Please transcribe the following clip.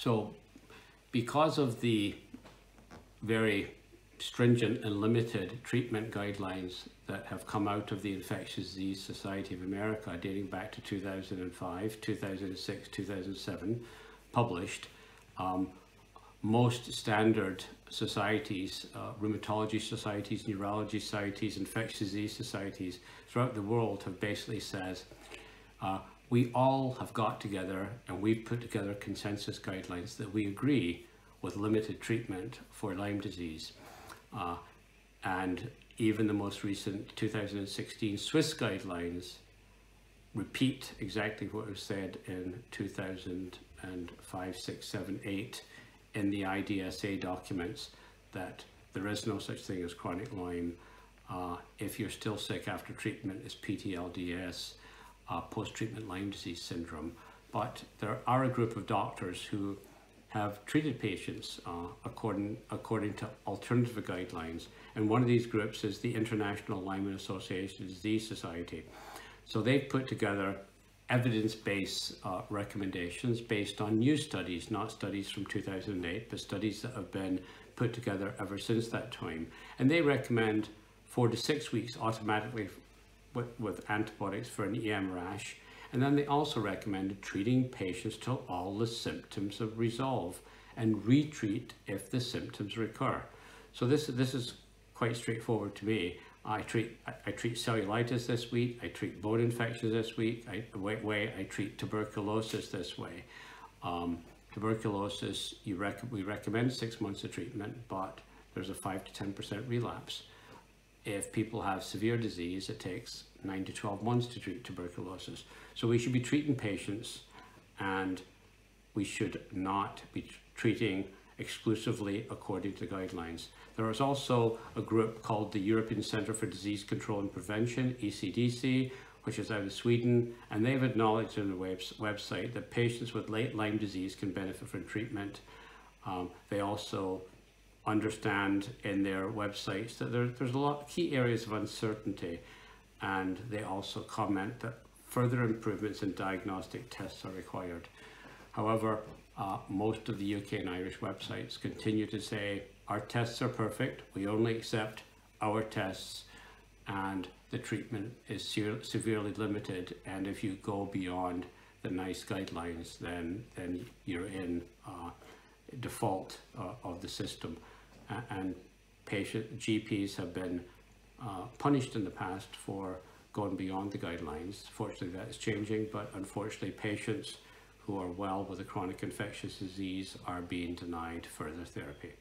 So because of the very stringent and limited treatment guidelines that have come out of the Infectious Disease Society of America dating back to 2005, 2006, 2007, published, um, most standard societies, uh, rheumatology societies, neurology societies, infectious disease societies throughout the world have basically said, uh, we all have got together and we've put together consensus guidelines that we agree with limited treatment for Lyme disease. Uh, and even the most recent 2016 Swiss guidelines repeat exactly what was said in 2005, 6, 7, 8 in the IDSA documents that there is no such thing as chronic Lyme. Uh, if you're still sick after treatment, it's PTLDS, uh, post-treatment Lyme disease syndrome. But there are a group of doctors who have treated patients uh, according, according to alternative guidelines. And one of these groups is the International Lyme Association Disease Society. So they've put together evidence-based uh, recommendations based on new studies, not studies from 2008, but studies that have been put together ever since that time. And they recommend four to six weeks automatically with, with antibiotics for an EM rash and then they also recommended treating patients till all the symptoms have resolved and retreat if the symptoms recur. So this, this is quite straightforward to me. I treat I, treat cellulitis this week. I treat bone infections this week. I way, way I treat tuberculosis this way. Um, tuberculosis, you rec we recommend six months of treatment, but there's a five to ten percent relapse. If people have severe disease, it takes 9 to 12 months to treat tuberculosis. So we should be treating patients and we should not be treating exclusively according to the guidelines. There is also a group called the European Centre for Disease Control and Prevention, ECDC, which is out of Sweden, and they've acknowledged on their web website that patients with late Lyme disease can benefit from treatment. Um, they also understand in their websites that there, there's a lot of key areas of uncertainty. And they also comment that further improvements in diagnostic tests are required. However, uh, most of the UK and Irish websites continue to say our tests are perfect, we only accept our tests and the treatment is se severely limited. And if you go beyond the NICE guidelines then, then you're in uh, default uh, of the system and patient GPs have been uh, punished in the past for going beyond the guidelines. Fortunately, that is changing, but unfortunately, patients who are well with a chronic infectious disease are being denied further therapy.